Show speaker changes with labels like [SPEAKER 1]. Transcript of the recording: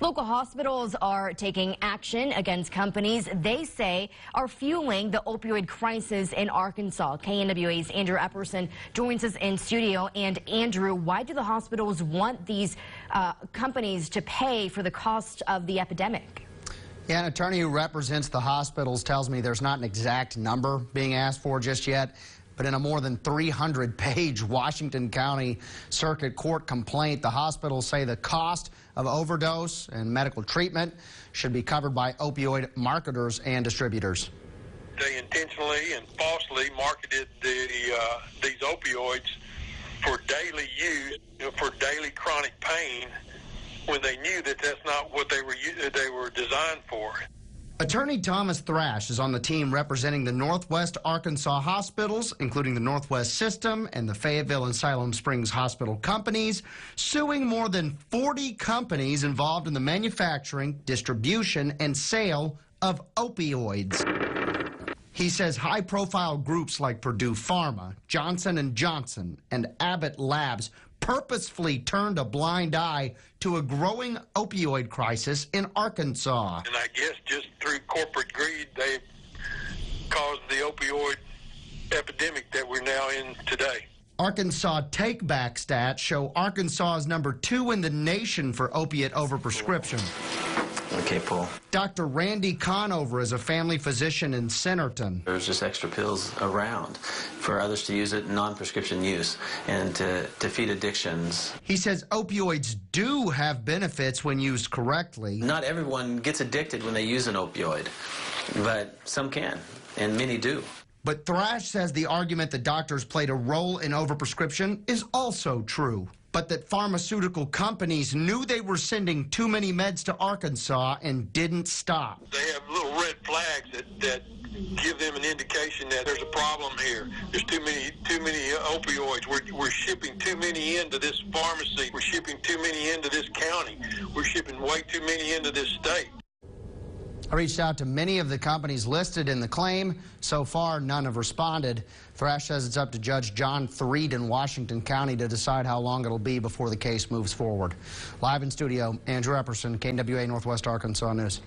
[SPEAKER 1] Local hospitals are taking action against companies they say are fueling the opioid crisis in Arkansas. KNWA's Andrew Epperson joins us in studio. And Andrew, why do the hospitals want these uh, companies to pay for the cost of the epidemic?
[SPEAKER 2] Yeah, an attorney who represents the hospitals tells me there's not an exact number being asked for just yet. But in a more than 300 page Washington County Circuit Court complaint, the hospitals say the cost of overdose and medical treatment should be covered by opioid marketers and distributors.
[SPEAKER 3] They intentionally and falsely marketed the, uh, these opioids for daily use, you know, for daily chronic pain, when they knew that that's not what they were they were designed for.
[SPEAKER 2] Attorney Thomas Thrash is on the team representing the Northwest Arkansas hospitals, including the Northwest System and the Fayetteville and Siloam Springs Hospital companies, suing more than 40 companies involved in the manufacturing, distribution, and sale of opioids. He says high-profile groups like Purdue Pharma, Johnson & Johnson, and Abbott Labs purposefully turned a blind eye to a growing opioid crisis in Arkansas.
[SPEAKER 3] And I guess just through corporate greed, they caused the opioid epidemic that we're now in today.
[SPEAKER 2] Arkansas take back stats show Arkansas is number two in the nation for opiate overprescription.
[SPEAKER 4] Okay, Paul.
[SPEAKER 2] Dr. Randy Conover is a family physician in Centerton.
[SPEAKER 4] There's just extra pills around for others to use it in non-prescription use and to defeat addictions.
[SPEAKER 2] He says opioids do have benefits when used correctly.
[SPEAKER 4] Not everyone gets addicted when they use an opioid, but some can, and many do.
[SPEAKER 2] But Thrash says the argument that doctors played a role in overprescription is also true but that pharmaceutical companies knew they were sending too many meds to Arkansas and didn't stop.
[SPEAKER 3] They have little red flags that, that give them an indication that there's a problem here. There's too many too many opioids. We're, we're shipping too many into this pharmacy. We're shipping too many into this county. We're shipping way too many into this state.
[SPEAKER 2] I reached out to many of the companies listed in the claim. So far, none have responded. Thrash says it's up to Judge John Threet in Washington County to decide how long it'll be before the case moves forward. Live in studio, Andrew Epperson, KNWA Northwest Arkansas News.